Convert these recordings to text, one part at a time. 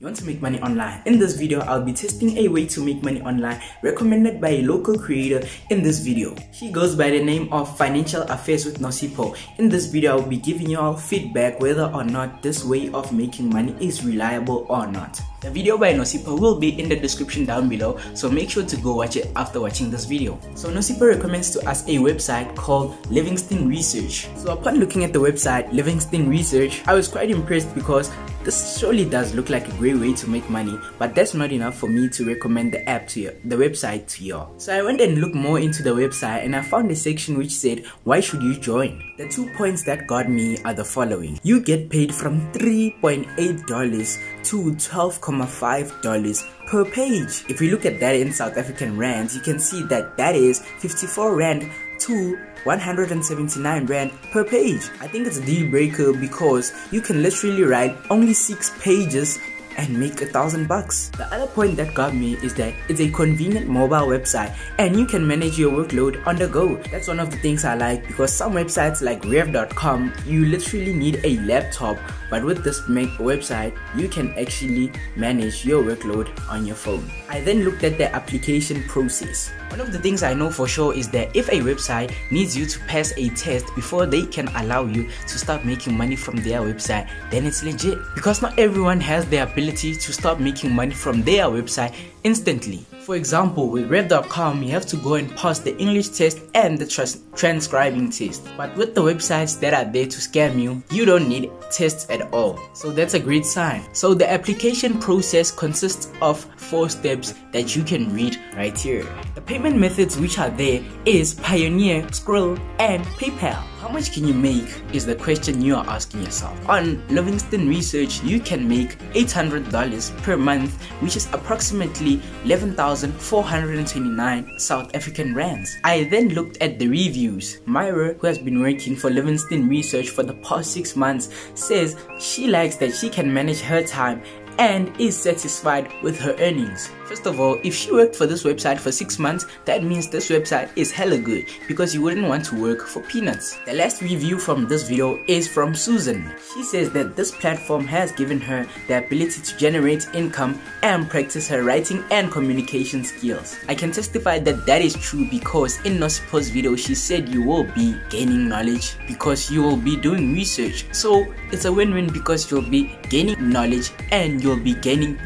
You want to make money online? In this video, I'll be testing a way to make money online recommended by a local creator in this video. She goes by the name of Financial Affairs with Nosipho. In this video, I'll be giving you all feedback whether or not this way of making money is reliable or not. The video by Nosipho will be in the description down below, so make sure to go watch it after watching this video. So Nosipho recommends to us a website called Livingston Research. So upon looking at the website Livingston Research, I was quite impressed because this surely does look like a great way to make money, but that's not enough for me to recommend the app to you, the website to you. So I went and looked more into the website and I found a section which said, why should you join? The two points that got me are the following. You get paid from $3.8 to $12.5 per page. If we look at that in South African rands, you can see that that is 54 rand to 179 rand per page. I think it's a deal breaker because you can literally write only 6 pages and make a thousand bucks. The other point that got me is that it's a convenient mobile website and you can manage your workload on the go. That's one of the things I like because some websites like rev.com you literally need a laptop but with this website you can actually manage your workload on your phone. I then looked at the application process. One of the things I know for sure is that if a website needs you to pass a test before they can allow you to start making money from their website, then it's legit. Because not everyone has the ability to start making money from their website instantly. For example, with Rev.com, you have to go and pass the English test and the trans transcribing test. But with the websites that are there to scam you, you don't need tests at all. So that's a great sign. So the application process consists of four steps that you can read right here. Payment methods which are there is Payoneer, Skrill, and PayPal. How much can you make is the question you are asking yourself. On Livingston Research, you can make $800 per month, which is approximately 11,429 South African rands. I then looked at the reviews. Myra, who has been working for Livingston Research for the past 6 months, says she likes that she can manage her time and is satisfied with her earnings. First of all, if she worked for this website for 6 months, that means this website is hella good because you wouldn't want to work for peanuts. The last review from this video is from Susan. She says that this platform has given her the ability to generate income and practice her writing and communication skills. I can testify that that is true because in Nosipho's video she said you will be gaining knowledge because you will be doing research. So it's a win-win because you'll be gaining knowledge and you'll be gaining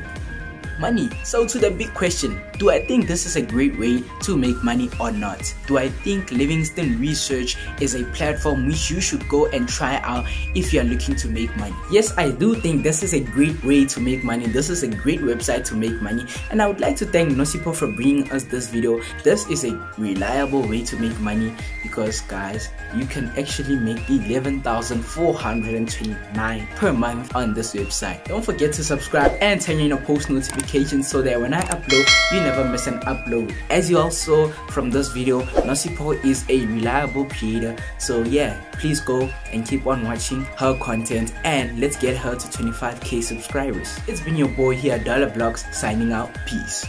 money. So to the big question, do I think this is a great way to make money or not? Do I think Livingston Research is a platform which you should go and try out if you are looking to make money? Yes, I do think this is a great way to make money. This is a great website to make money and I would like to thank Nosipho for bringing us this video. This is a reliable way to make money because guys, you can actually make 11,429 per month on this website. Don't forget to subscribe and turn on your post notifications notifications so that when I upload, you never miss an upload. As you all saw from this video, Nosipho is a reliable creator. So yeah, please go and keep on watching her content and let's get her to 25k subscribers. It's been your boy here, Dollar Blocks, signing out. Peace.